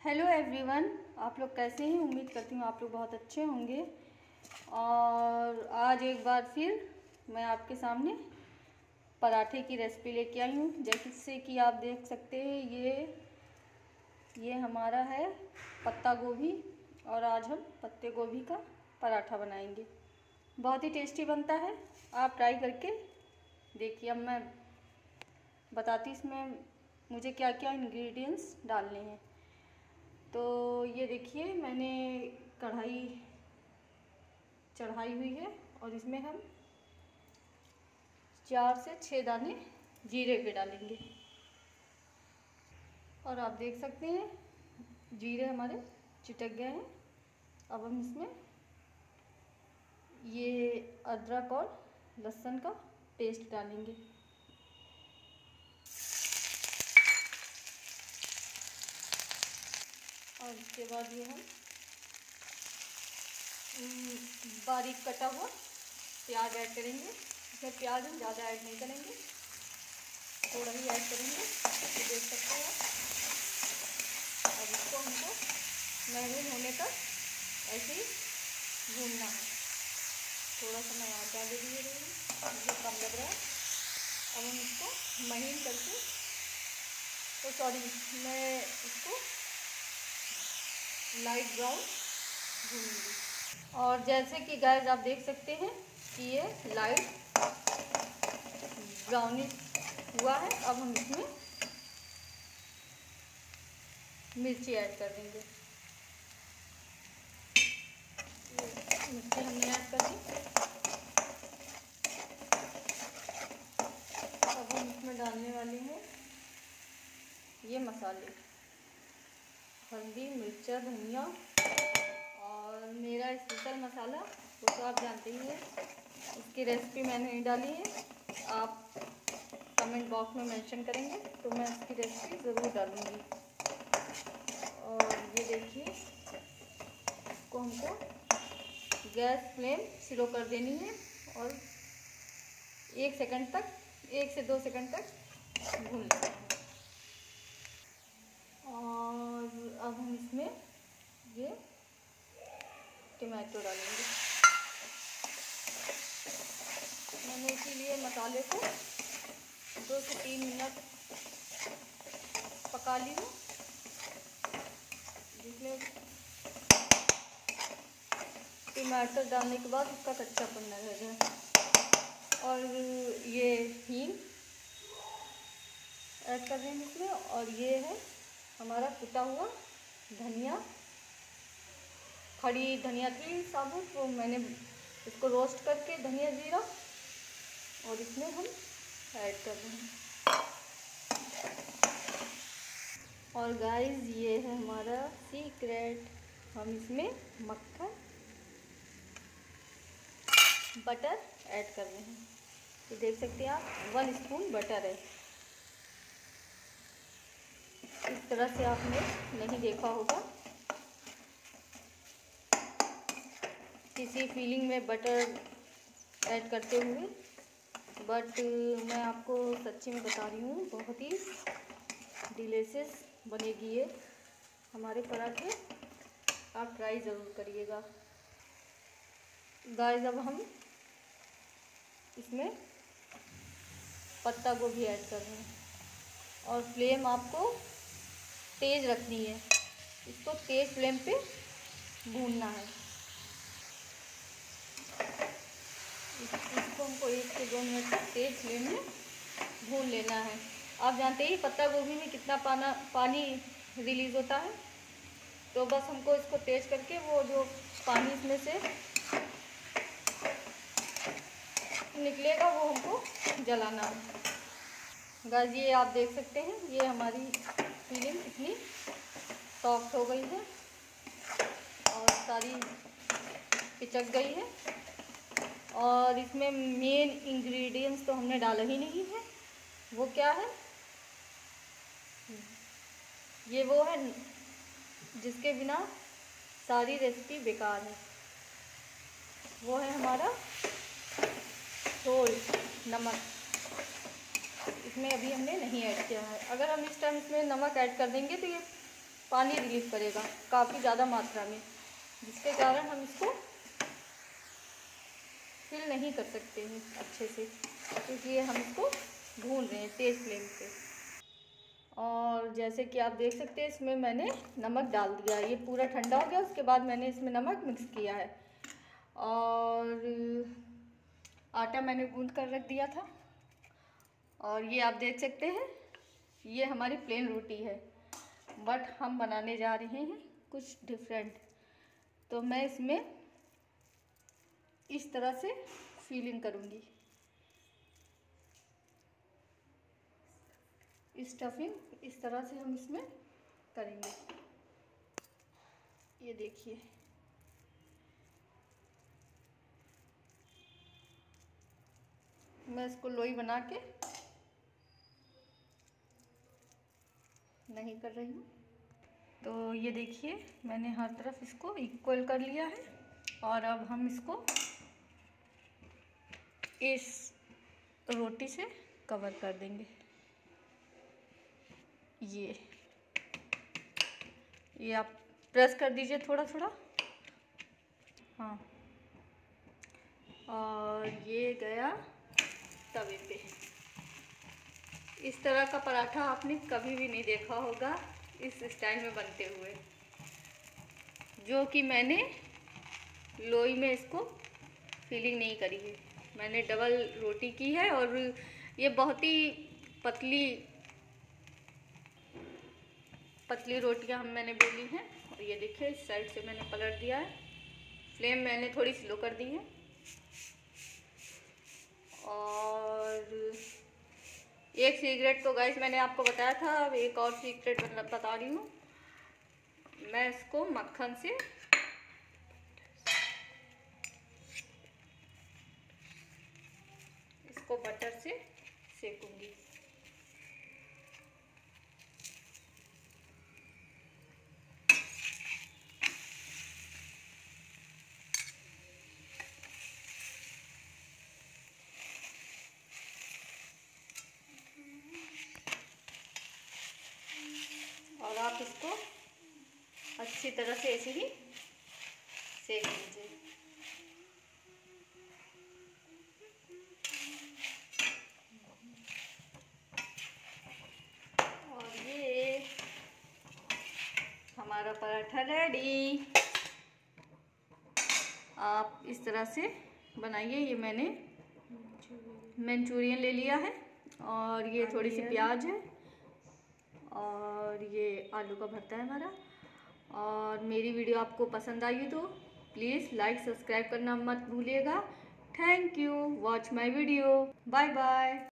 Hello everyone आप लोग कैसे हैं? उम्मीद करती हूँ आप लोग बहुत अच्छे होंगे। और आज एक बार फिर मैं आपके सामने पराठे की रेसिपी लेके आई हूँ। जैसे कि आप देख सकते हैं, ये ये हमारा है पत्ता गोभी और आज हम पत्ते गोभी का पराठा बनाएँगे। बहुत ही टेस्टी बनता है, आप ट्राई करके देखिए। अब मैं बताती इसमें मुझे क्या क्या इंग्रेडिएंट्स डालने हैं। तो ये देखिए, मैंने कढ़ाई चढ़ाई हुई है और इसमें हम चार से छः दाने जीरे के डालेंगे। और आप देख सकते हैं, जीरे हमारे चिटक गए हैं। अब हम इसमें ये अदरक और लहसुन का पेस्ट डालेंगे। और उसके बाद ये हम बारीक कटा हुआ प्याज ऐड करेंगे। इसमें प्याज हम ज़्यादा ऐड नहीं करेंगे, थोड़ा ही ऐड करेंगे तो देख सकते हैं अब इसको हमको महरून होने तक ऐसे ही भूनना है। थोड़ा सा मैं डाल दे रही हूँ मुझे कम लग रहा है। अब हम इसको महीन करके तो सॉरी, मैं इसको लाइट ब्राउन भूनूँगी और जैसे कि गैस आप देख सकते हैं कि ये लाइट ब्राउनिश हुआ है। अब हम इसमें मिर्ची ऐड कर देंगे। मिर्ची हमने ऐड कर दी। अब हम इसमें डालने वाले हैं ये मसाले। मिर्चा, धनिया और मेरा स्पेशल मसाला, वो तो आप जानते ही हैं। उसकी रेसिपी मैंने नहीं डाली है। आप कमेंट बॉक्स में मेंशन करेंगे तो मैं उसकी रेसिपी ज़रूर डालूँगी। और ये देखिए, इसको हमको गैस फ्लेम स्लो कर देनी है और एक सेकंड तक, एक से दो सेकंड तक भून लेना है। अब हम इसमें ये टमाटो डालेंगे। मैंने इसीलिए मसाले को दो से तीन मिनट पका ली हूँ। जिसमें टमाटर डालने के बाद उसका कच्चापन न रह जाए और ये हींग ऐड कर हैं इसमें और ये है हमारा कुटा हुआ धनिया, खड़ी धनिया थी साबुत वो मैंने इसको रोस्ट करके धनिया जीरा और इसमें हम ऐड कर रहे हैं। और गाइस ये है हमारा सीक्रेट हम इसमें मक्खन बटर ऐड कर रहे हैं। तो देख सकते हैं आप वन स्पून बटर है। इस तरह से आपने नहीं देखा होगा। किसी फीलिंग में बटर ऐड करते हुए। बट मैं आपको सच्ची में बता रही हूँ, बहुत ही डिलेशियस बनेगी ये हमारे पराठे। आप ट्राई ज़रूर करिएगा। गाइस अब हम इसमें पत्ता गोभी ऐड कर रहे हैं। और फ्लेम आपको तेज़ रखनी है। इसको तेज़ फ्लेम पे भूनना है। इसको हमको एक से दो मिनट तक तेज़ फ्लेम में भून लेना है। आप जानते ही पत्ता गोभी में कितना पाना, पानी रिलीज़ होता है? तो बस हमको इसको तेज़ करके वो जो पानी इसमें से निकलेगा, वो हमको जलाना है। गैस ये आप देख सकते हैं, ये हमारी फीलिंग कितनी सॉफ्ट हो गई है और सारी पिचक गई है और इसमें मेन इंग्रेडिएंट्स तो हमने डाला ही नहीं है। वो क्या है? ये वो है जिसके बिना सारी रेसिपी बेकार है। वो है हमारा सोल्ट नमक। इसमें अभी हमने नहीं ऐड किया है। अगर हम इस टाइम इसमें नमक ऐड कर देंगे तो ये पानी रिलीज़ करेगा, काफ़ी ज़्यादा मात्रा में, जिसके कारण हम इसको फिल नहीं कर सकते हैं अच्छे से, क्योंकि हम इसको भून रहे हैं तेज़ फ्लेम पे और जैसे कि आप देख सकते हैं, इसमें मैंने नमक डाल दिया ये पूरा ठंडा हो गया, उसके बाद मैंने इसमें नमक मिक्स किया है। और आटा मैंने गूंद कर रख दिया था। और ये आप देख सकते हैं, ये हमारी प्लेन रोटी है। बट हम बनाने जा रहे हैं कुछ डिफरेंट तो मैं इसमें इस तरह से फीलिंग करूँगी। स्टफिंग इस तरह से हम इसमें करेंगे। ये देखिए। मैं इसको लोई बना के नहीं कर रही हूँ। तो ये देखिए, मैंने हर तरफ़ इसको इक्वल कर लिया है। और अब हम इसको इस रोटी से कवर कर देंगे। ये ये आप प्रेस कर दीजिए थोड़ा थोड़ा हाँ। और ये गया तवे पे। इस तरह का पराठा आपने कभी भी नहीं देखा होगा इस स्टाइल में बनते हुए। जो कि मैंने लोई में इसको फीलिंग नहीं करी है। मैंने डबल रोटी की है और ये बहुत ही पतली पतली रोटियाँ हम मैंने बेली हैं। और ये देखिए, इस साइड से मैंने पलट दिया है। फ्लेम मैंने थोड़ी स्लो कर दी है और एक सीक्रेट तो गैस मैंने आपको बताया था, अब एक और सीक्रेट मतलब बता रही हूँ। मैं इसको मक्खन से इसको बटर से सेकूँगी और आप इसको अच्छी तरह से ऐसे ही सेक लीजिए और ये हमारा पराठा रेडी आप इस तरह से बनाइए। ये मैंने मंचूरियन। ले लिया है और ये थोड़ी सी प्याज है। और ये आलू का भरता है हमारा। और मेरी वीडियो आपको पसंद आई तो प्लीज़ लाइक सब्सक्राइब करना मत भूलिएगा। Thank you watch my video bye bye